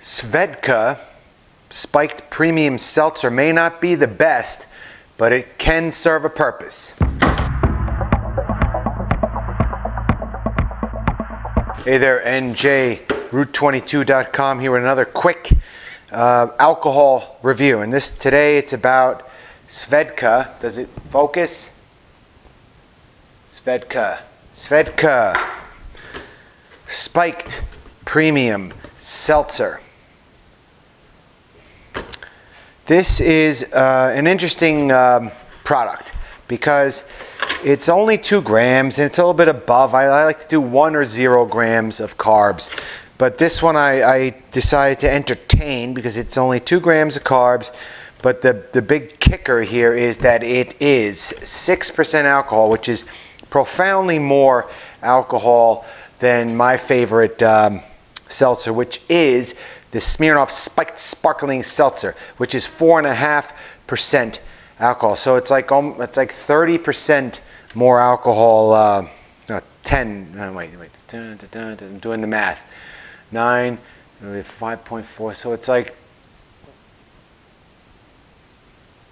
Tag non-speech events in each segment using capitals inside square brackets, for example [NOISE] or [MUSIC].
Svedka spiked premium seltzer may not be the best, but it can serve a purpose. Hey there, NJ, Route22.com here with another quick uh, alcohol review. And this today it's about Svedka. Does it focus? Svedka. Svedka. Spiked premium seltzer. This is uh, an interesting um, product because it's only two grams and it's a little bit above. I, I, like to do one or zero grams of carbs. But this one I, I decided to entertain because it's only two grams of carbs. But the, the big kicker here is that it is 6% alcohol, which is profoundly more alcohol than my favorite um, seltzer, which is the Smirnoff Spiked Sparkling Seltzer, which is four and a half percent alcohol. So it's like um, it's like 30 percent more alcohol. Uh, no, 10. No, wait, wait. Dun, dun, dun, I'm doing the math. Nine, 5.4. So it's like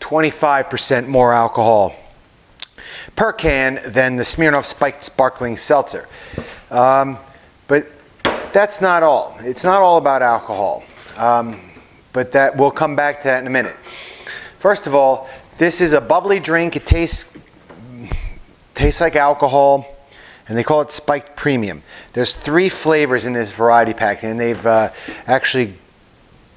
25 percent more alcohol per can than the Smirnoff Spiked Sparkling Seltzer. Um, but that's not all. It's not all about alcohol. Um, but that we'll come back to that in a minute. First of all, this is a bubbly drink. It tastes tastes like alcohol, and they call it spiked premium. There's three flavors in this variety pack, and they've uh, actually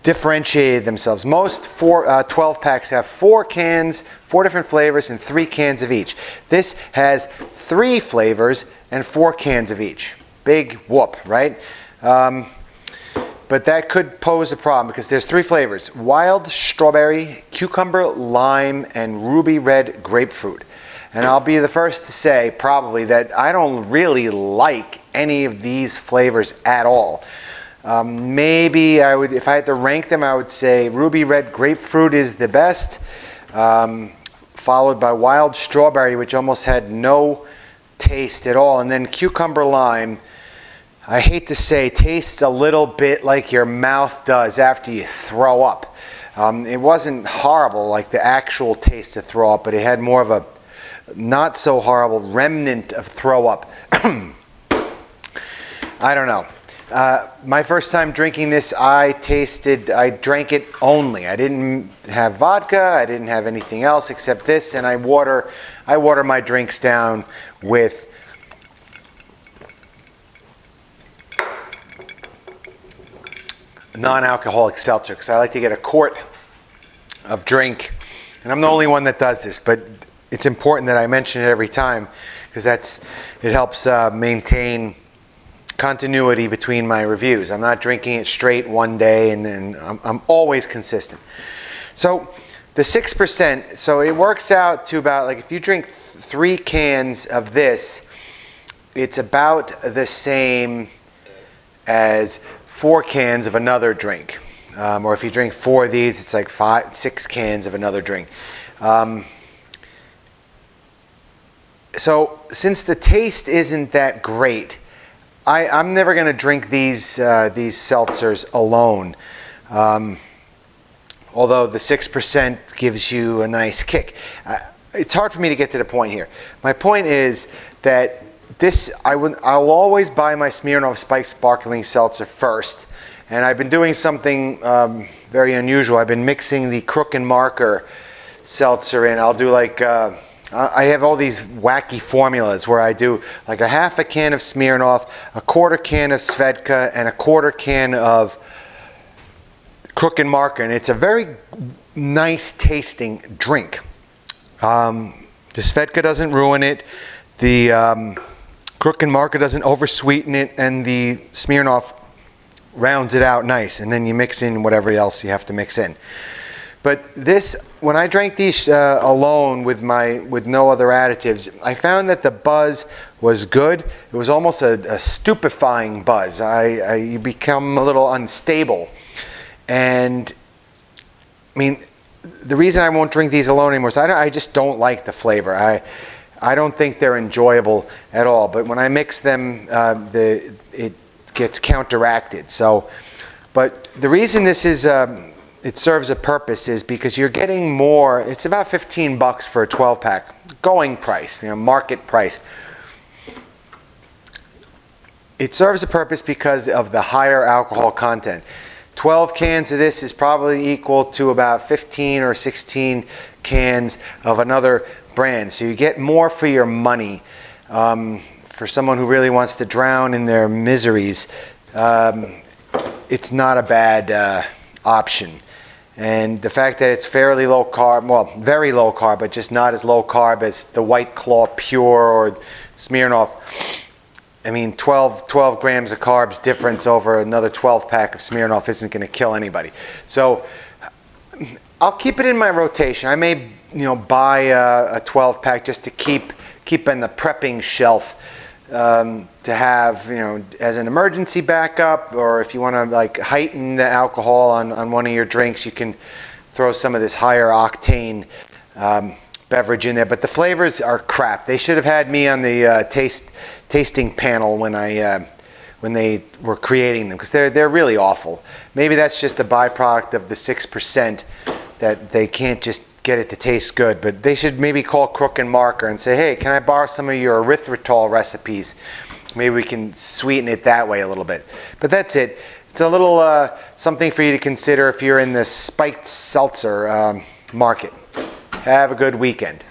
differentiated themselves. Most four, uh, 12 packs have four cans, four different flavors, and three cans of each. This has three flavors and four cans of each. Big whoop, right? Um, but that could pose a problem because there's three flavors wild strawberry, cucumber, lime, and ruby red grapefruit. And I'll be the first to say, probably, that I don't really like any of these flavors at all. Um, maybe I would, if I had to rank them, I would say ruby red grapefruit is the best, um, followed by wild strawberry, which almost had no taste at all, and then cucumber lime I hate to say, tastes a little bit like your mouth does after you throw up. Um, it wasn't horrible like the actual taste of throw up, but it had more of a not so horrible remnant of throw up. [CLEARS THROAT] I don't know. Uh, my first time drinking this, I tasted, I drank it only. I didn't have vodka, I didn't have anything else except this, and I water, I water my drinks down with non-alcoholic seltzer because I like to get a quart of drink. And I'm the only one that does this, but it's important that I mention it every time because that's it helps uh, maintain continuity between my reviews. I'm not drinking it straight one day and then I'm, I'm always consistent. So the 6%, so it works out to about like if you drink th three cans of this, it's about the same as four cans of another drink. Um, or if you drink four of these, it's like five, six cans of another drink. Um, so since the taste isn't that great, I, am never going to drink these, uh, these seltzers alone. Um, although the 6% gives you a nice kick. Uh, it's hard for me to get to the point here. My point is that this, I would, I'll always buy my Smirnoff Spike Sparkling Seltzer first. And I've been doing something um, very unusual. I've been mixing the Crook and Marker seltzer in. I'll do like, uh, I have all these wacky formulas where I do like a half a can of Smirnoff, a quarter can of Svedka, and a quarter can of Crook and Marker. And it's a very nice tasting drink. Um, the Svedka doesn't ruin it. The um, Crook and Marker doesn't oversweeten it, and the Smirnoff rounds it out nice. And then you mix in whatever else you have to mix in. But this, when I drank these uh, alone with my with no other additives, I found that the buzz was good. It was almost a, a stupefying buzz. I, I you become a little unstable, and I mean, the reason I won't drink these alone anymore is I, I just don't like the flavor. I I don't think they're enjoyable at all. But when I mix them, uh, the, it gets counteracted. So But the reason this is, um, it serves a purpose is because you're getting more, it's about 15 bucks for a 12 pack, going price, you know, market price. It serves a purpose because of the higher alcohol content. 12 cans of this is probably equal to about 15 or 16 cans of another brand. So you get more for your money. Um, for someone who really wants to drown in their miseries, um, it's not a bad uh, option. And the fact that it's fairly low carb, well, very low carb, but just not as low carb as the White Claw Pure or Smirnoff. I mean, 12, 12 grams of carbs difference over another 12 pack of Smirnoff isn't going to kill anybody. So I'll keep it in my rotation. I may, you know, buy a, a 12 pack just to keep keep the prepping shelf um, to have, you know, as an emergency backup, or if you want to like heighten the alcohol on, on one of your drinks, you can throw some of this higher octane um, beverage in there. But the flavors are crap. They should have had me on the uh, taste tasting panel when I uh, when they were creating them because they're they're really awful. Maybe that's just a byproduct of the six percent that they can't just get it to taste good. But they should maybe call Crook and Marker and say, hey, can I borrow some of your erythritol recipes? Maybe we can sweeten it that way a little bit. But that's it. It's a little uh, something for you to consider if you're in the spiked seltzer um, market. Have a good weekend.